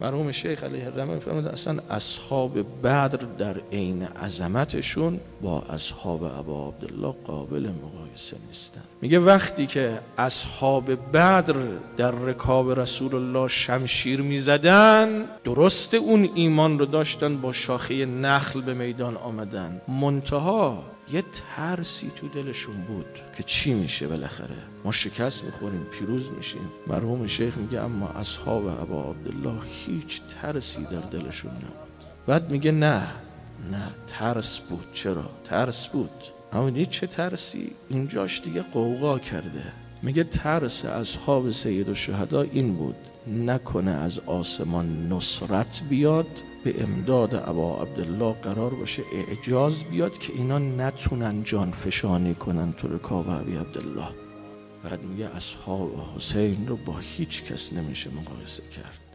مرحوم شیخ علیه الرحمه فرمود اصلا اصحاب بدر در عین عظمتشون با اصحاب ابا عبدالله قابل مقایسه نیستن. میگه وقتی که اصحاب بدر در رکاب رسول الله شمشیر می‌زدن درست اون ایمان رو داشتن با شاخه نخل به میدان آمدن. منتها یه ترسی تو دلشون بود که چی میشه بالاخره؟ ما شکست می‌خوریم پیروز میشیم. مرحوم شیخ میگه اما اصحاب ابا عبدالله هیچ ترسی در دلشون نبود. بعد میگه نه نه ترس بود. چرا؟ ترس بود. اما چه ترسی؟ اینجاش دیگه قوقا کرده. میگه ترس اصحاب سید و شهدا این بود. نکنه از آسمان نصرت بیاد به امداد ابا عبدالله قرار باشه اعجاز بیاد که اینا نتونن جان فشانی کنن تو رکاب ابی عبدالله. بعد میگه اصحاب حسین رو با هیچ کس نمیشه مقایسه کرد.